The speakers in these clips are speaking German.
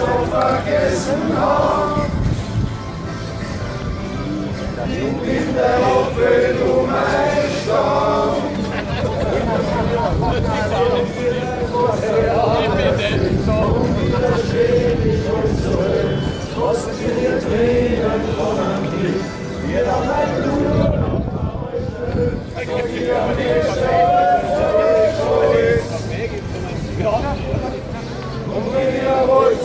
schon vergessen hab. Ich bin der Opfer, du mein Stamm. Und so, kosten dir Tränen von einem Blick, wir dann ein Blut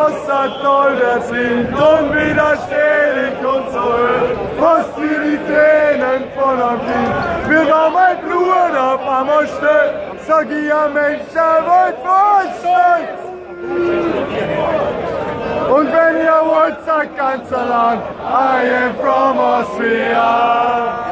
ein Wasser toll, der singt unwiderstehlich und so öd, fast wie die Tränen von einem Kind. Wir haben mein Blut auf einmal still, sag ich ein Mensch, der wollt vorstellen. Und wenn ihr wollt, sagt ganz allein, I am from Austria.